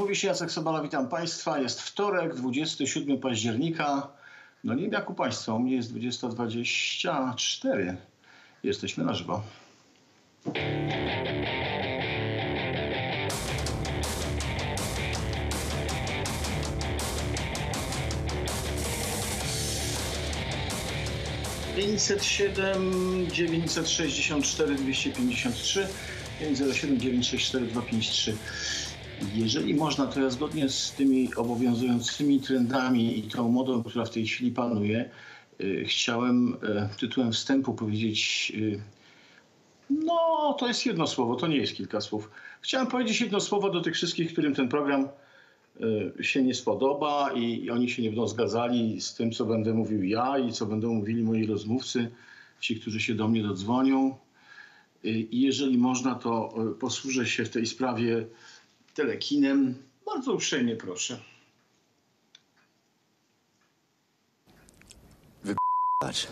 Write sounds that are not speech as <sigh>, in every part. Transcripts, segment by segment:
Mówi się Jacek Sobala, witam Państwa. Jest wtorek, 27 października. No nie jak u Państwa, u mnie jest 20.24. Jesteśmy na żywo. Pięćset siedem, dziewięćset sześćdziesiąt cztery, dwieście pięćdziesiąt trzy, pięć siedem, dziewięć sześć cztery, dwa pięć trzy. Jeżeli można, to ja zgodnie z tymi obowiązującymi trendami i tą modą, która w tej chwili panuje, y, chciałem y, tytułem wstępu powiedzieć, y, no to jest jedno słowo, to nie jest kilka słów. Chciałem powiedzieć jedno słowo do tych wszystkich, którym ten program się nie spodoba i, i oni się nie będą zgadzali z tym, co będę mówił ja i co będą mówili moi rozmówcy, ci, którzy się do mnie dodzwonią. I jeżeli można, to posłużę się w tej sprawie telekinem. Bardzo uprzejmie proszę. Patrz.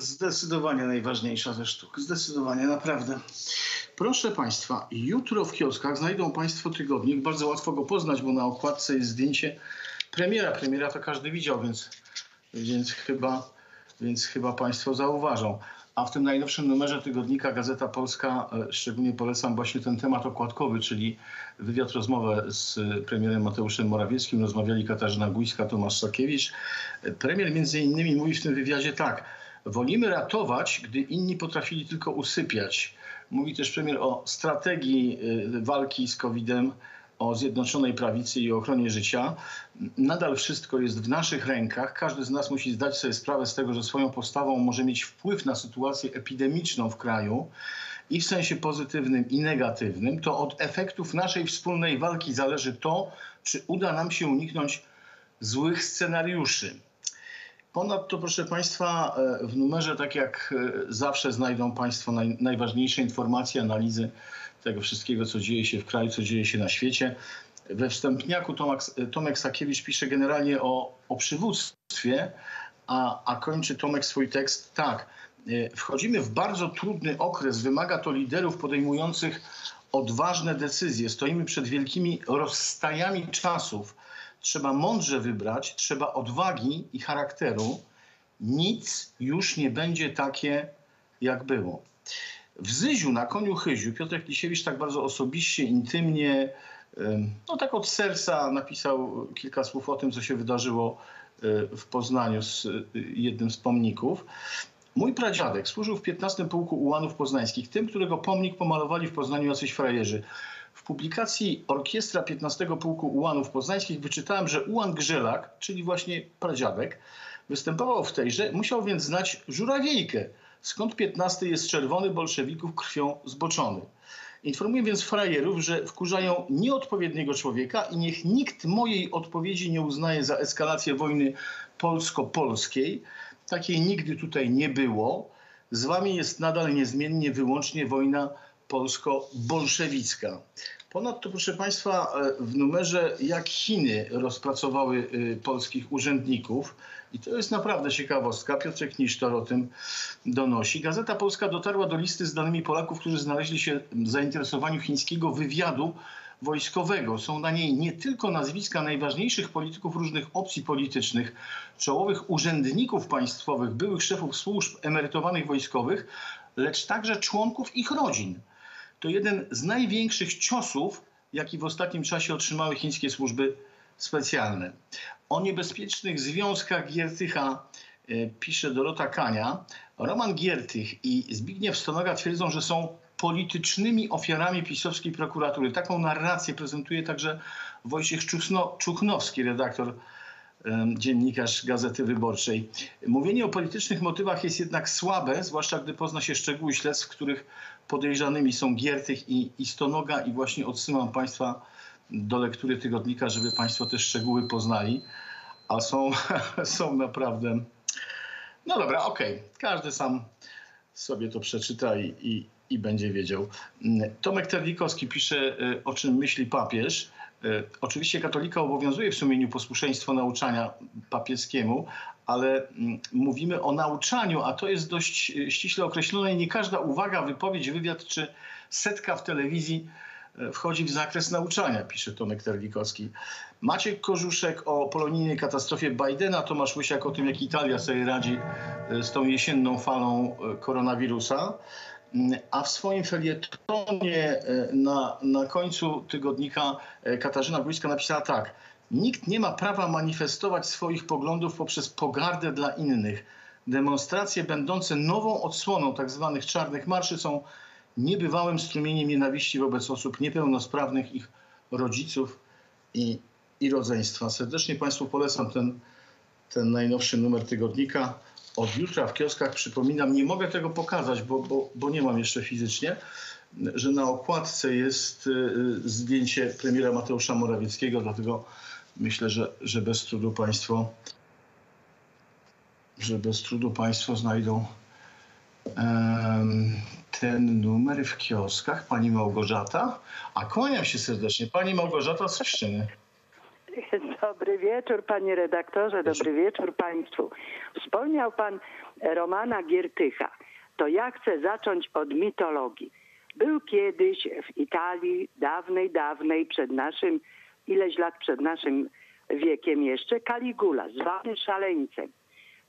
Zdecydowanie najważniejsza ze sztuk. Zdecydowanie, naprawdę. Proszę Państwa, jutro w kioskach znajdą Państwo tygodnik. Bardzo łatwo go poznać, bo na okładce jest zdjęcie premiera. Premiera to każdy widział, więc, więc, chyba, więc chyba Państwo zauważą. A w tym najnowszym numerze tygodnika Gazeta Polska e, szczególnie polecam właśnie ten temat okładkowy, czyli wywiad, rozmowę z premierem Mateuszem Morawieckim. Rozmawiali Katarzyna Gujska, Tomasz Sakiewicz. E, Premier między innymi mówi w tym wywiadzie tak. Wolimy ratować, gdy inni potrafili tylko usypiać. Mówi też premier o strategii y, walki z COVID-em, o zjednoczonej prawicy i ochronie życia. Nadal wszystko jest w naszych rękach. Każdy z nas musi zdać sobie sprawę z tego, że swoją postawą może mieć wpływ na sytuację epidemiczną w kraju i w sensie pozytywnym i negatywnym. To od efektów naszej wspólnej walki zależy to, czy uda nam się uniknąć złych scenariuszy. Ponadto, proszę Państwa, e, w numerze, tak jak e, zawsze, znajdą Państwo naj, najważniejsze informacje, analizy tego wszystkiego, co dzieje się w kraju, co dzieje się na świecie. We wstępniaku Tomek, Tomek Sakiewicz pisze generalnie o, o przywództwie, a, a kończy Tomek swój tekst tak. e, Wchodzimy w bardzo trudny okres. Wymaga to liderów podejmujących odważne decyzje. Stoimy przed wielkimi rozstajami czasów. Trzeba mądrze wybrać, trzeba odwagi i charakteru. Nic już nie będzie takie, jak było. W Zyziu, na koniu Chyziu, Piotr Klisiewicz tak bardzo osobiście, intymnie, ym, no tak od serca napisał kilka słów o tym, co się wydarzyło y, w Poznaniu z y, jednym z pomników. Mój pradziadek służył w 15 Pułku Ułanów Poznańskich, tym, którego pomnik pomalowali w Poznaniu jacyś frajerzy. W publikacji Orkiestra 15 Pułku Ułanów Poznańskich wyczytałem, że Ułan Grzelak, czyli właśnie pradziadek, występował w tejże, musiał więc znać żurawiejkę, skąd 15 jest czerwony bolszewików krwią zboczony. Informuję więc frajerów, że wkurzają nieodpowiedniego człowieka i niech nikt mojej odpowiedzi nie uznaje za eskalację wojny polsko-polskiej. Takiej nigdy tutaj nie było. Z wami jest nadal niezmiennie wyłącznie wojna polsko-bolszewicka. Ponadto, proszę Państwa, e, w numerze jak Chiny rozpracowały y, polskich urzędników, i to jest naprawdę ciekawostka, Piotrek Nisztor o tym donosi. Gazeta Polska dotarła do listy z danymi Polaków, którzy znaleźli się w zainteresowaniu chińskiego wywiadu wojskowego. Są na niej nie tylko nazwiska najważniejszych polityków różnych opcji politycznych, czołowych urzędników państwowych, byłych szefów służb emerytowanych wojskowych, lecz także członków ich rodzin. To jeden z największych ciosów, jaki w ostatnim czasie otrzymały chińskie służby specjalne. O niebezpiecznych związkach Giertycha e, pisze Dorota Kania. Roman Giertych i Zbigniew Stonoga twierdzą, że są politycznymi ofiarami pisowskiej prokuratury. Taką narrację prezentuje także Wojciech Czusno, Czuchnowski, redaktor dziennikarz Gazety Wyborczej. Mówienie o politycznych motywach jest jednak słabe, zwłaszcza gdy pozna się szczegóły śledztw, w których podejrzanymi są Giertych i, i Stonoga i właśnie odsyłam Państwa do lektury tygodnika, żeby Państwo te szczegóły poznali, a są, <laughs> są naprawdę... No dobra, okej, każdy sam sobie to przeczyta i, i, i będzie wiedział. Tomek Terlikowski pisze, y, o czym myśli papież. Y, Oczywiście katolika obowiązuje w sumieniu posłuszeństwo nauczania papieskiemu, ale mm, mówimy o nauczaniu, a to jest dość y, ściśle określone i nie każda uwaga, wypowiedź, wywiad czy setka w telewizji y, wchodzi w zakres nauczania, pisze Tomek Terlikowski. Maciek Korzuszek o polonijnej katastrofie Bidena, Tomasz Łysiak o tym, jak Italia sobie radzi z tą jesienną falą koronawirusa. Mm, A w swoim felietonie y, na, na końcu tygodnika y, Katarzyna Górska napisała tak. Nikt nie ma prawa manifestować swoich poglądów poprzez pogardę dla innych. Demonstracje będące nową odsłoną tzw. czarnych marszy są niebywałym strumieniem nienawiści wobec osób niepełnosprawnych, ich rodziców i, i rodzeństwa. Serdecznie Państwu polecam ten, ten najnowszy numer tygodnika. Od jutra w kioskach, przypominam, nie mogę tego pokazać, bo, bo, bo nie mam jeszcze fizycznie, że na okładce jest y, y, zdjęcie premiera Mateusza Morawieckiego, dlatego myślę, że, że bez trudu Państwo że bez trudu Państwo znajdą em, ten numer w kioskach. Pani Małgorzata. A kłaniam się serdecznie. Pani Małgorzata z Chrzczyny. <laughs> Dobry wieczór, panie redaktorze, dobry wieczór państwu. Wspomniał pan Romana Giertycha. To ja chcę zacząć od mitologii. Był kiedyś w Italii, dawnej, dawnej, przed naszym, ileś lat przed naszym wiekiem jeszcze, Caligula, zwany szaleńcem.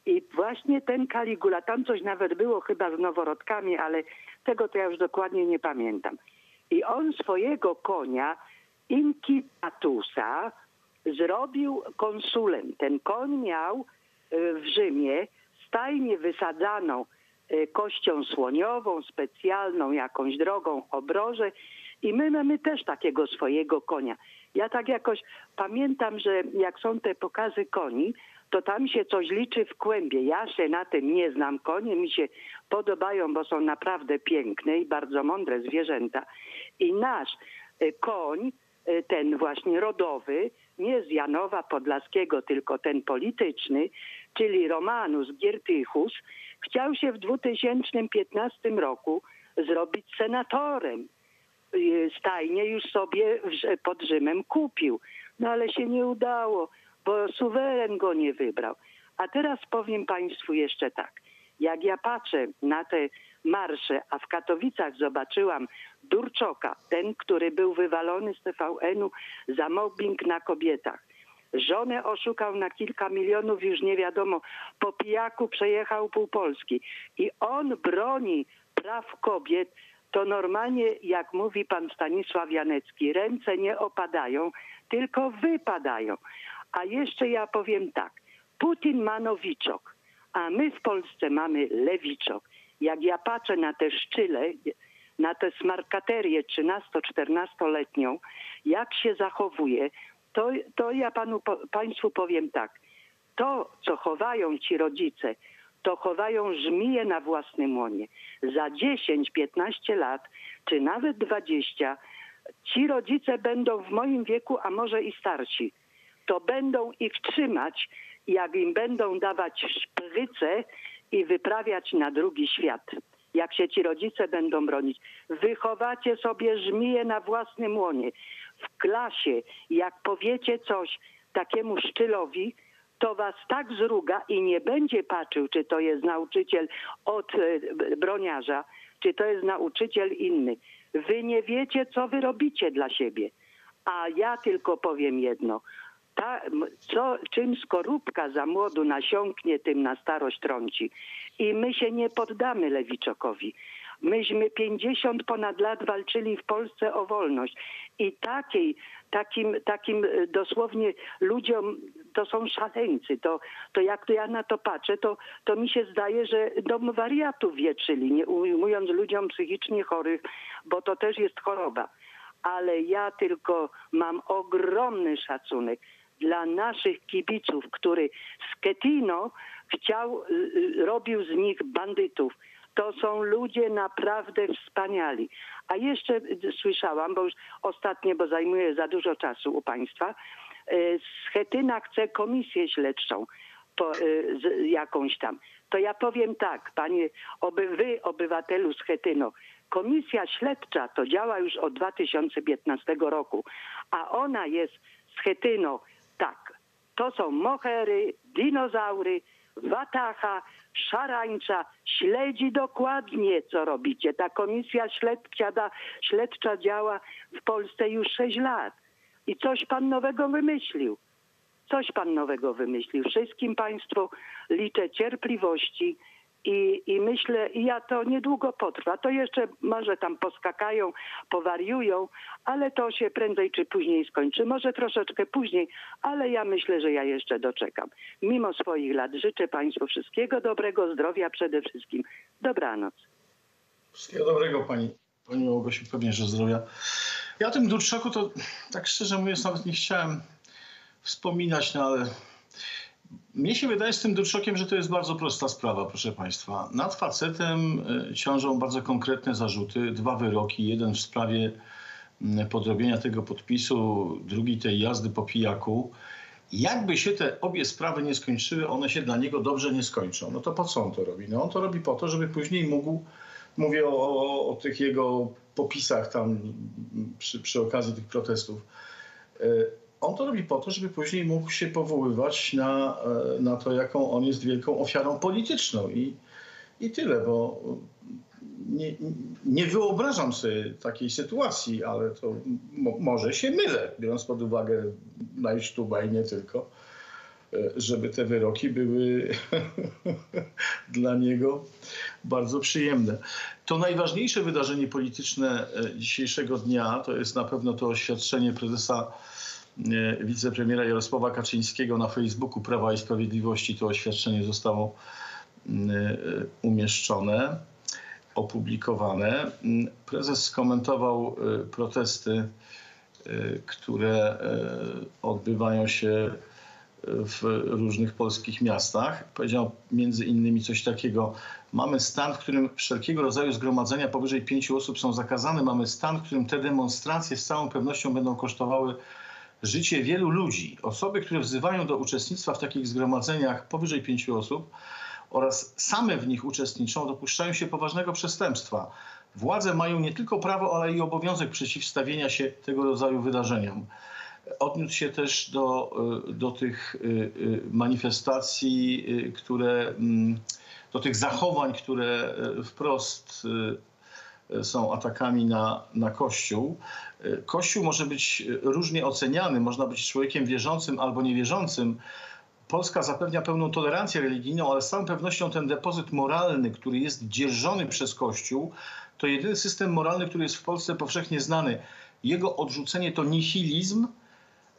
I właśnie ten Caligula, tam coś nawet było chyba z noworodkami, ale tego to ja już dokładnie nie pamiętam. I on swojego konia Incitatusa zrobił konsulem. Ten koń miał y, w Rzymie stajnię wysadzaną y, kością słoniową, specjalną jakąś drogą obroże i my mamy też takiego swojego konia. Ja tak jakoś pamiętam, że jak są te pokazy koni, to tam się coś liczy w kłębie. Ja się na tym nie znam. Konie mi się podobają, bo są naprawdę piękne i bardzo mądre zwierzęta. I nasz y, koń, ten właśnie rodowy, nie z Janowa Podlaskiego, tylko ten polityczny, czyli Romanus Giertychus, chciał się w 2015 roku zrobić senatorem. Stajnie już sobie pod Rzymem kupił, no ale się nie udało, bo suweren go nie wybrał. A teraz powiem Państwu jeszcze tak. Jak ja patrzę na te marsze, a w Katowicach zobaczyłam Durczoka, ten, który był wywalony z TVN-u za mobbing na kobietach. Żonę oszukał na kilka milionów, już nie wiadomo. Po pijaku przejechał pół Polski. I on broni praw kobiet, to normalnie, jak mówi pan Stanisław Janecki, ręce nie opadają, tylko wypadają. A jeszcze ja powiem tak. Putin ma nowiczok, a my w Polsce mamy lewiczok. Jak ja patrzę na te szczyle, na tę smarkaterię 13-14-letnią, jak się zachowuje, to, to ja panu, państwu powiem tak. To, co chowają ci rodzice, to chowają żmije na własnym łonie. Za 10-15 lat, czy nawet 20, ci rodzice będą w moim wieku, a może i starsi. To będą ich trzymać, jak im będą dawać szpryce i wyprawiać na drugi świat. Jak się ci rodzice będą bronić. Wychowacie sobie żmije na własnym łonie. W klasie, jak powiecie coś takiemu szczylowi, to was tak zruga i nie będzie patrzył, czy to jest nauczyciel od e, broniarza, czy to jest nauczyciel inny. Wy nie wiecie, co wy robicie dla siebie. A ja tylko powiem jedno. Ta, co, czym skorupka za młodu nasiąknie, tym na starość trąci. I my się nie poddamy Lewiczokowi. Myśmy 50 ponad lat walczyli w Polsce o wolność. I takiej, takim, takim e, dosłownie ludziom, to są szaleńcy. To, to jak to ja na to patrzę, to, to mi się zdaje, że dom wariatów wietrzyli, nie ujmując ludziom psychicznie chorych, bo to też jest choroba. Ale ja tylko mam ogromny szacunek dla naszych kibiców, który z Ketino chciał, y, y, robił z nich bandytów. To są ludzie naprawdę wspaniali. A jeszcze y, słyszałam, bo już ostatnie, bo zajmuję za dużo czasu u Państwa, Schetyna chce komisję śledczą. po, z, jakąś tam. To ja powiem tak, panie, oby, wy, obywatelu Schetyno, komisja śledcza to działa już od 2015 roku, a ona jest Schetyno, to są mohery, dinozaury, watacha, szarańcza, śledzi dokładnie, co robicie. Ta komisja śledcza, da, śledcza działa w Polsce już 6 lat. I coś pan nowego wymyślił. Coś pan nowego wymyślił. Wszystkim państwu liczę cierpliwości i, i myślę, ja to niedługo potrwa. To jeszcze może tam poskakają, powariują, ale to się prędzej czy później skończy. Może troszeczkę później, ale ja myślę, że ja jeszcze doczekam. Mimo swoich lat życzę państwu wszystkiego dobrego, zdrowia przede wszystkim. Dobranoc. Wszystkiego dobrego pani, pani Małgosiu, pewnie, że zdrowia. Ja o tym Dudszoku to tak szczerze mówiąc nawet nie chciałem wspominać, no ale mnie się wydaje z tym Dudszokiem, że to jest bardzo prosta sprawa, proszę państwa. Nad facetem y, ciążą bardzo konkretne zarzuty, dwa wyroki, jeden w sprawie mm, podrobienia tego podpisu, drugi tej jazdy po pijaku. Jakby się te obie sprawy nie skończyły, one się dla niego dobrze nie skończą. No to po co on to robi? No on to robi po to, żeby później mógł, mówię o, o, o tych jego popisach tam przy, przy okazji tych protestów. On to robi po to, żeby później mógł się powoływać na, e, na to, jaką on jest wielką ofiarą polityczną i, i tyle, bo nie, nie wyobrażam sobie takiej sytuacji, ale to mo, może się mylę, biorąc pod uwagę najsztuba i nie tylko, e, żeby te wyroki były <laughs> dla niego bardzo przyjemne. To najważniejsze wydarzenie polityczne e, dzisiejszego dnia to jest na pewno to oświadczenie prezesa wicepremiera Jarosława Kaczyńskiego na Facebooku Prawa i Sprawiedliwości. To oświadczenie zostało mm, e, umieszczone, opublikowane. Mm, Prezes skomentował e, protesty, e, które e, odbywają się w różnych polskich miastach. Powiedział między innymi coś takiego. Mamy stan, w którym wszelkiego rodzaju zgromadzenia powyżej pięciu osób są zakazane. Mamy stan, w którym te demonstracje z całą pewnością będą kosztowały życie wielu ludzi. Osoby, które wzywają do uczestnictwa w takich zgromadzeniach powyżej pięciu osób oraz same w nich uczestniczą, dopuszczają się poważnego przestępstwa. Władze mają nie tylko prawo, ale i obowiązek przeciwstawienia się tego rodzaju wydarzeniom odniósł się też do, y, do tych y, y, manifestacji, które, mm, do tych zachowań, które wprost są atakami na, na Kościół. Y, Kościół może być y, różnie oceniany, można być człowiekiem wierzącym albo niewierzącym. Polska zapewnia pełną tolerancję religijną, ale z całą pewnością ten depozyt moralny, który jest dzierżony przez Kościół, to jedyny system moralny, który jest w Polsce powszechnie znany. Jego odrzucenie to nihilizm,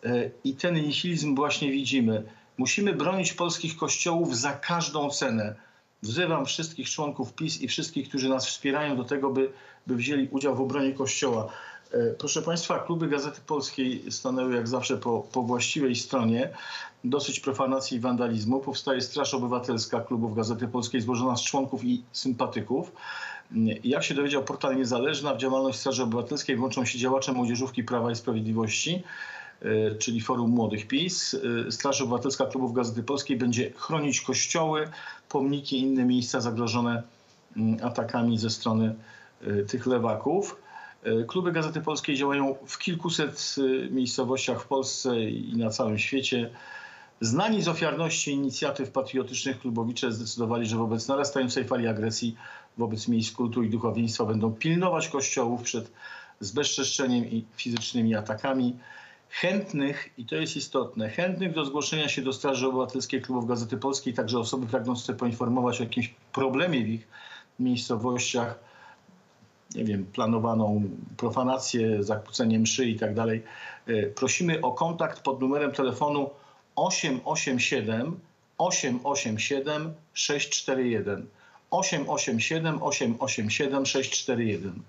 E, I ten nihilizm właśnie widzimy. Musimy bronić polskich kościołów za każdą cenę. Wzywam wszystkich członków PiS i wszystkich, którzy nas wspierają do tego, by, by wzięli udział w obronie kościoła. E, Proszę Państwa, kluby Gazety Polskiej stanęły jak zawsze po, po właściwej stronie. Dosyć profanacji i wandalizmu. Powstaje Straż Obywatelska klubów Gazety Polskiej złożona z członków i sympatyków. Jak się dowiedział portal Niezależna, w działalność Straży Obywatelskiej włączą się działacze młodzieżówki Prawa i Sprawiedliwości e, czyli Forum Młodych PiS. E, Straż Obywatelska Klubów Gazety Polskiej będzie chronić kościoły, pomniki i inne miejsca zagrożone mm, atakami ze strony e, tych lewaków. Kluby Gazety Polskiej działają w kilkuset miejscowościach w Polsce i na całym świecie. Znani z ofiarności inicjatyw patriotycznych klubowicze zdecydowali, że wobec narastającej fali agresji wobec miejsc kultu i duchowieństwa będą pilnować kościołów przed zbezczeszczeniem i fizycznymi atakami. Chętnych, i to jest istotne, chętnych do zgłoszenia się do Straży Obywatelskiej Klubów Gazety Polskiej, także osoby pragnące poinformować o jakimś problemie w ich miejscowościach, nie wiem, planowaną profanację, zakłócenie mszy i tak dalej, e, prosimy o kontakt pod numerem telefonu 887 887 641. 887 887 641.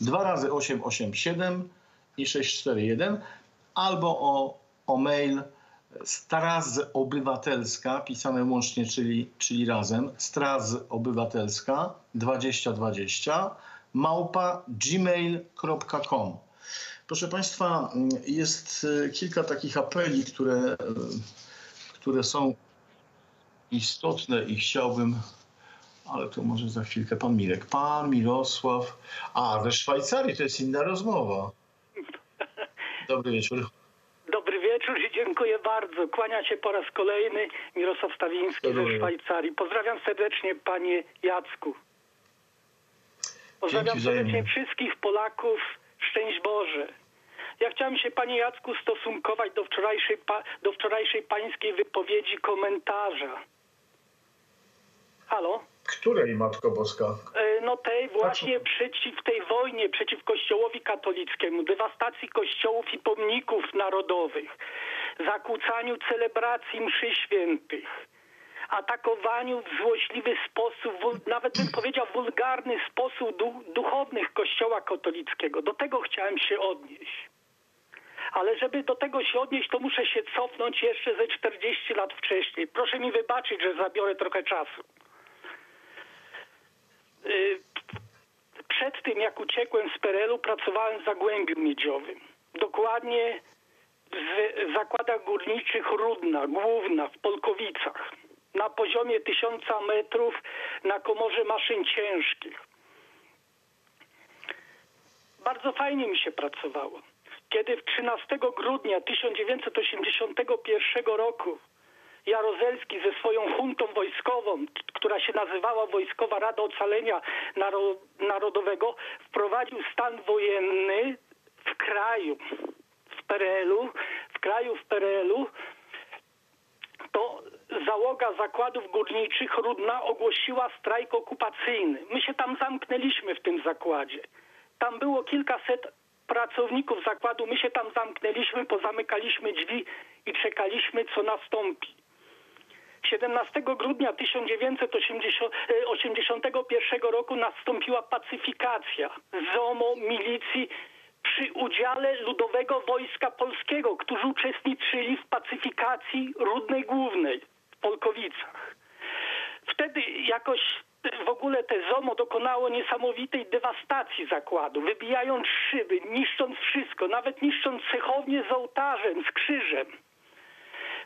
Dwa razy 887 i 641 albo o, o mail Straz Obywatelska, pisane łącznie, czyli, czyli razem, Straz Obywatelska 2020 małpa gmail.com. Proszę Państwa, jest e, kilka takich apeli, które, e, które są istotne i chciałbym, ale to może za chwilkę pan Mirek. Pan Mirosław. A, we Szwajcarii to jest inna rozmowa. Dobry wieczór. Dobry wieczór i dziękuję bardzo. Kłania się po raz kolejny Mirosław Stawiński Dobry. ze Szwajcarii. Pozdrawiam serdecznie panie Jacku. Pozdrawiam Dzięki wzajemnie. serdecznie wszystkich Polaków. Szczęść Boże. Ja chciałem się panie Jacku stosunkować do wczorajszej, do wczorajszej pańskiej wypowiedzi komentarza. Halo? Której Matko Boska? E, No tej właśnie przeciw tej wojnie, przeciw Kościołowi katolickiemu, dewastacji kościołów i pomników narodowych, zakłócaniu celebracji mszy świętych, atakowaniu w złośliwy sposób, nawet bym powiedział wulgarny sposób du- duchownych Kościoła katolickiego. Do tego chciałem się odnieść. Ale żeby do tego się odnieść, to muszę się cofnąć jeszcze ze 40 lat wcześniej. Proszę mi wybaczyć, że zabiorę trochę czasu. Y, przed tym, jak uciekłem z PRL-u, pracowałem w Zagłębiu Miedziowym. Dokładnie w zakładach górniczych Rudna, Główna, w Polkowicach. Na poziomie 1000 metrów na komorze maszyn ciężkich. Bardzo fajnie mi się pracowało. Kiedy w 13 grudnia 1981 roku Jarozelski ze swoją huntą wojskową, która się nazywała Wojskowa Rada Ocalenia Naro- Narodowego, wprowadził stan wojenny w kraju, w PRL-u, w kraju w PRL-u, to załoga zakładów górniczych Rudna ogłosiła strajk okupacyjny. My się tam zamknęliśmy w tym zakładzie. Tam było kilkaset pracowników zakładu. My się tam zamknęliśmy, pozamykaliśmy drzwi i czekaliśmy, co nastąpi. 17 grudnia 1981 roku nastąpiła pacyfikacja ZOMO, milicji przy udziale Ludowego Wojska Polskiego, którzy uczestniczyli w pacyfikacji Rudnej Głównej w Polkowicach. Wtedy jakoś w ogóle te ZOMO dokonało niesamowitej dewastacji zakładu, wybijając szyby, niszcząc wszystko, nawet niszcząc cechownię z ołtarzem, z krzyżem.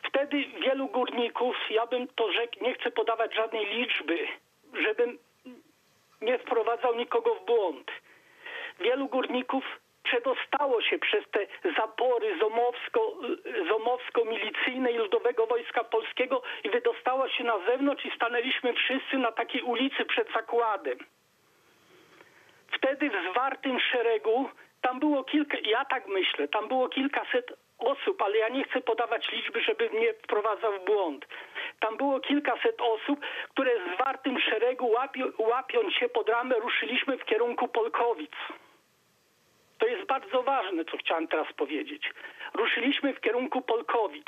Wtedy wielu górników, ja bym to rzekł, nie chcę podawać żadnej liczby, żebym nie wprowadzał nikogo w błąd. Wielu górników przedostało się przez te zapory zomowsko, zomowsko-milicyjne i Ludowego Wojska Polskiego i wydostało się na zewnątrz i stanęliśmy wszyscy na takiej ulicy przed zakładem. Wtedy w zwartym szeregu, tam było kilka, ja tak myślę, tam było kilkaset osób, ale ja nie chcę podawać liczby, żeby mnie wprowadzał w błąd. Tam było kilkaset osób, które w zwartym szeregu, łapio, łapiąc się pod ramę, ruszyliśmy w kierunku Polkowic. To jest bardzo ważne, co chciałem teraz powiedzieć. Ruszyliśmy w kierunku Polkowic.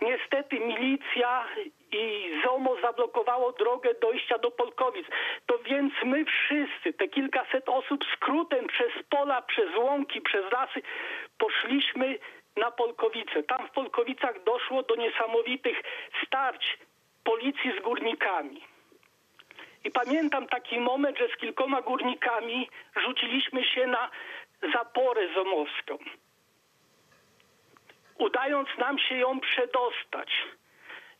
Niestety milicja i ZOMO zablokowało drogę dojścia do Polkowic. To więc my wszyscy, te kilkaset osób skrótem przez pola, przez łąki, przez lasy, poszliśmy na Polkowice. Tam w Polkowicach doszło do niesamowitych starć policji z górnikami. I pamiętam taki moment, że z kilkoma górnikami rzuciliśmy się na zaporę zomowską. Udając nam się ją przedostać.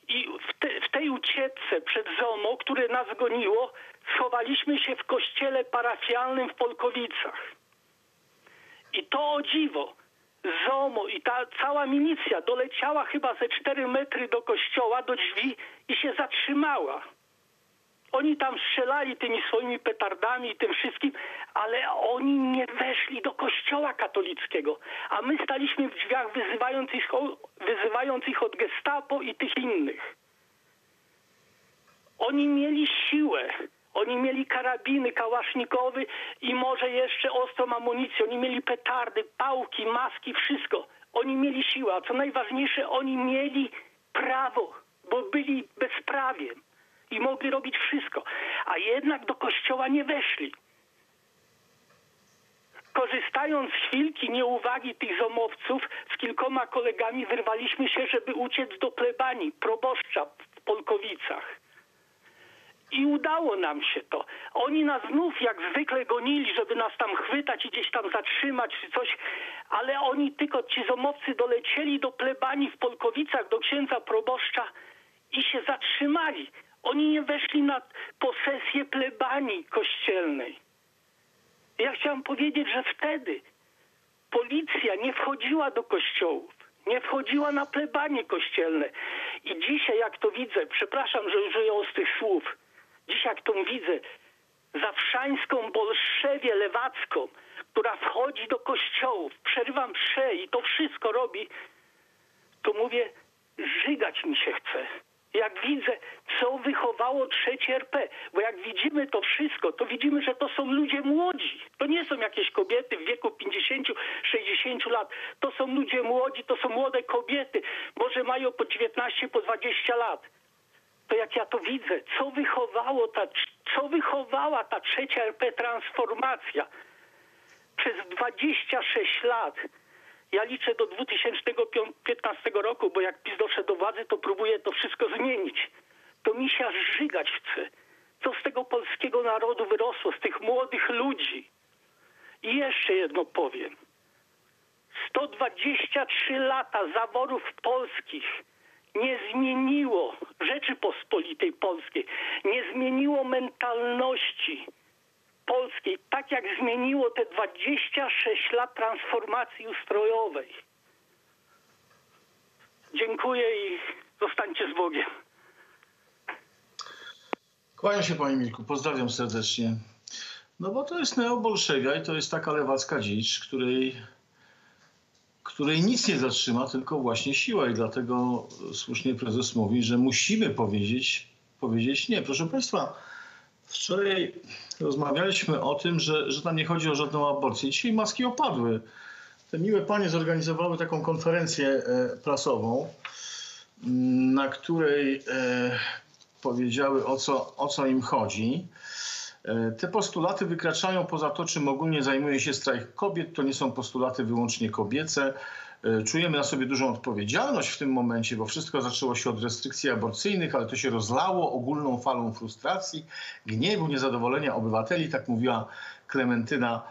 I w, te, w tej ucieczce przed ZOMO, które nas goniło, schowaliśmy się w kościele parafialnym w Polkowicach. I to o dziwo, ZOMO i ta cała milicja doleciała chyba ze 4 metry do kościoła, do drzwi i się zatrzymała. Oni tam strzelali tymi swoimi petardami i tym wszystkim, ale oni nie weszli do kościoła katolickiego. A my staliśmy w drzwiach wyzywając ich, wyzywając ich od gestapo i tych innych. Oni mieli siłę. Oni mieli karabiny kałasznikowy i może jeszcze ostrą amunicję. Oni mieli petardy, pałki, maski, wszystko. Oni mieli siłę, a co najważniejsze, oni mieli prawo, bo byli bezprawiem i mogli robić wszystko. A jednak do kościoła nie weszli. Korzystając z chwilki nieuwagi tych zomowców, z kilkoma kolegami wyrwaliśmy się, żeby uciec do plebanii, proboszcza w Polkowicach. I udało nam się to. Oni nas znów jak zwykle gonili, żeby nas tam chwytać i gdzieś tam zatrzymać czy coś, ale oni tylko, ci zomowcy dolecieli do plebanii w Polkowicach, do księdza proboszcza i się zatrzymali. Oni nie weszli na posesję plebanii kościelnej. Ja chciałem powiedzieć, że wtedy policja nie wchodziła do kościołów, nie wchodziła na plebanie kościelne. I dzisiaj, jak to widzę, przepraszam, że użyję tych słów, dzisiaj, jak to widzę, zawszańską bolszewię lewacką, która wchodzi do kościołów, przerywa msze i to wszystko robi, to mówię, żygać mi się chce. Jak widzę, co wychowało trzecie RP, bo jak widzimy to wszystko, to widzimy, że to są ludzie młodzi. To nie są jakieś kobiety w wieku 50-60 lat. To są ludzie młodzi, to są młode kobiety. Może mają po 19, po 20 lat. To jak ja to widzę, co wychowało ta, co wychowała ta trzecia RP transformacja przez 26 lat ja liczę do 2015 roku, bo jak PiS doszedł do władzy, to próbuje to wszystko zmienić. To mi się aż żygać chce. Co z tego polskiego narodu wyrosło, z tych młodych ludzi? I jeszcze jedno powiem. 123 lata zaborów polskich nie zmieniło Rzeczypospolitej Polskiej, nie zmieniło mentalności polskiej, tak jak zmieniło te 26 lat transformacji ustrojowej. Dziękuję i zostańcie z Bogiem. Kłaniam się Panie Mirku, pozdrawiam serdecznie. No bo to jest neobolszewia i to jest taka lewacka dzicz, której, której nic nie zatrzyma, tylko właśnie siła i dlatego słusznie prezes mówi, że musimy powiedzieć, powiedzieć nie. Proszę Państwa, Wczoraj rozmawialiśmy o tym, że, że tam nie chodzi o żadną aborcję. Dzisiaj maski opadły. Te miłe panie zorganizowały taką konferencję e, prasową, na której e, powiedziały o co, o co im chodzi. E, te postulaty wykraczają poza to, czym ogólnie zajmuje się strajk kobiet. To nie są postulaty wyłącznie kobiece. E, czujemy na sobie dużą odpowiedzialność w tym momencie, bo wszystko zaczęło się od restrykcji aborcyjnych, ale to się rozlało ogólną falą frustracji, gniewu, niezadowolenia obywateli. Tak mówiła Klementyna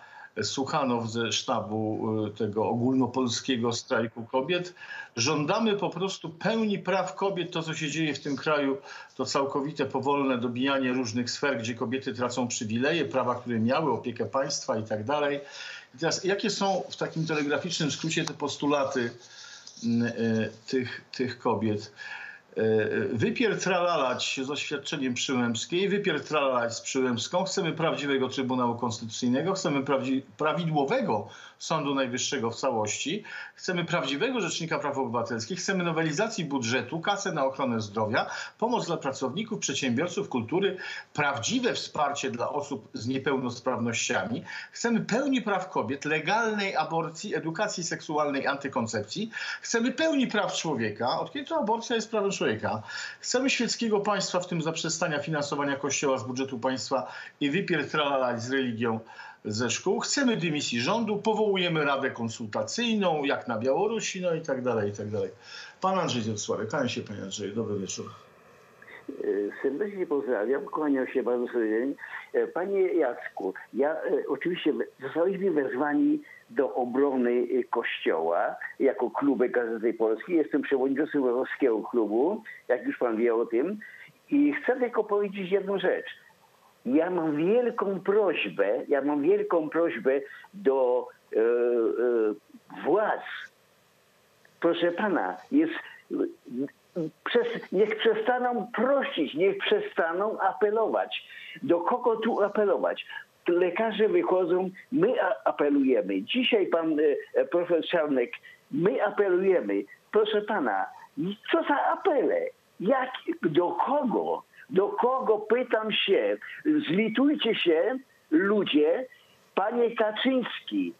Suchanow ze sztabu e, tego ogólnopolskiego strajku kobiet. Żądamy po prostu pełni praw kobiet. To, co się dzieje w tym kraju, to całkowite powolne dobijanie różnych sfer, gdzie kobiety tracą przywileje, prawa, które miały, opiekę państwa i tak dalej. Teraz, jakie są w takim telegraficznym skrócie te postulaty mm, e, tych, tych kobiet? E, wypier tralalać z oświadczeniem Przyłębskiej, wypier tralalać z Przyłębską. Chcemy prawdziwego Trybunału Konstytucyjnego, chcemy prawidłowego Sądu Najwyższego w całości, chcemy prawdziwego Rzecznika Praw Obywatelskich, chcemy nowelizacji budżetu, kasę na ochronę zdrowia, pomoc dla pracowników, przedsiębiorców kultury, prawdziwe wsparcie dla osób z niepełnosprawnościami. Chcemy pełni praw kobiet, legalnej aborcji, edukacji seksualnej, antykoncepcji. Chcemy pełni praw człowieka, od kiedy to aborcja jest prawem człowieka. Chcemy świeckiego państwa, w tym zaprzestania finansowania kościoła z budżetu państwa i wypiertralać z religią ze szkół. Chcemy dymisji rządu, powołujemy radę konsultacyjną, jak na Białorusi, no i tak dalej, i tak dalej. Pan Andrzej Zewsławek, kłaniam się panie Andrzej, dobry wieczór. Serdecznie pozdrawiam, kłaniam się bardzo serdecznie. Panie Jacku, ja e, oczywiście zostaliśmy wezwani do obrony e, Kościoła jako klubek Gazety Polskiej. Jestem przewodniczącym Wrocławskiego Klubu, jak już pan wie o tym. I chcę tylko powiedzieć jedną rzecz. Ja mam wielką prośbę, ja mam wielką prośbę do e, e, władz. Proszę pana, jest przez, niech przestaną prosić, niech przestaną apelować. Do kogo tu apelować? Lekarze wychodzą, my apelujemy. Dzisiaj pan e, profesor Czarnek, my apelujemy. Proszę pana, co za apele? Jak, do kogo? Do kogo pytam się? Zlitujcie się, ludzie, panie Kaczyński,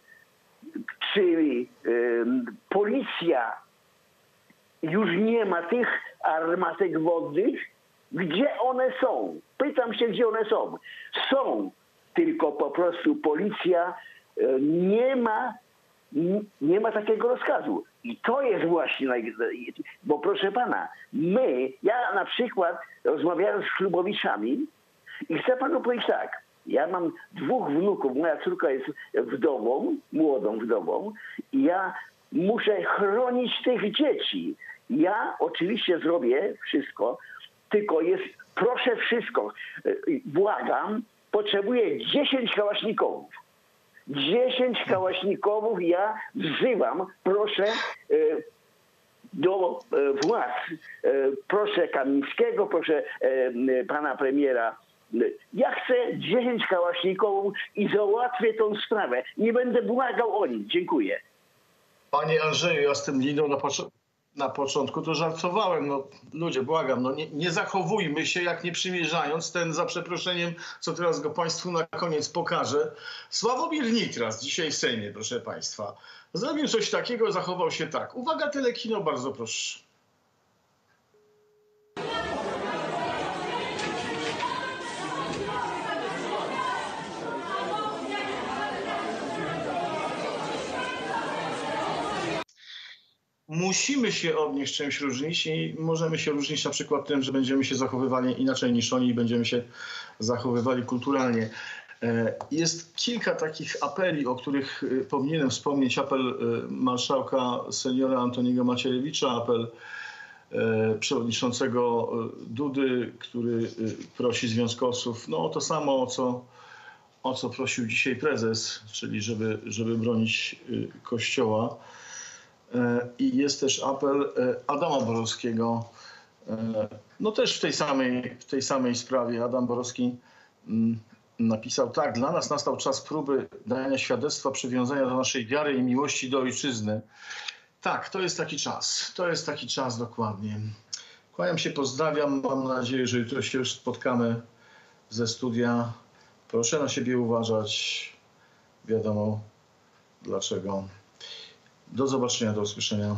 czy y, policja już nie ma tych armatek wodnych? Gdzie one są? Pytam się, gdzie one są. Są, tylko po prostu policja y, nie ma, nie ma takiego rozkazu. I to jest właśnie, bo proszę pana, my, ja na przykład rozmawiałem z klubowiczami i chcę panu powiedzieć tak, ja mam dwóch wnuków, moja córka jest wdową, młodą wdową i ja muszę chronić tych dzieci. Ja oczywiście zrobię wszystko, tylko jest, proszę wszystko, y, błagam, potrzebuję 10 kałaszników. 10 kałaszników ja wzywam, proszę y, do władz. Proszę Kamińskiego, proszę pana premiera. Ja chcę 10 kałaszników i załatwię tą sprawę. Nie będę błagał o nic. Dziękuję. Panie Andrzeju, ja z tym liną na, pocz- na początku to żartowałem. No, ludzie, błagam, no, nie, nie zachowujmy się, jak nie przymierzając ten, za przeproszeniem, co teraz go Państwu na koniec pokażę. Sławomir Nitras, dzisiaj w Sejmie, proszę Państwa, zrobił coś takiego, zachował się tak. Uwaga, telekino, bardzo proszę. Musimy się od nich czymś różnić i możemy się różnić na przykład tym, że będziemy się zachowywali inaczej niż oni i będziemy się zachowywali kulturalnie. E, Jest kilka takich apeli, o których e, powinienem wspomnieć. Apel e, marszałka seniora Antoniego Macierewicza, apel przewodniczącego Dudy, który prosi związkowców no, o to samo, o co, o co prosił dzisiaj prezes, czyli żeby, żeby bronić Kościoła. E, I jest też apel e, Adama Borowskiego, e, no też w tej samej, w tej samej sprawie. Adam Borowski mm, napisał tak, dla nas nastał czas próby dania świadectwa przywiązania do naszej wiary i miłości do ojczyzny. Tak, to jest taki czas, to jest taki czas dokładnie. Kłaniam się, pozdrawiam, mam nadzieję, że jutro się już spotkamy ze studia. Proszę na siebie uważać, wiadomo dlaczego. Do zobaczenia, do usłyszenia.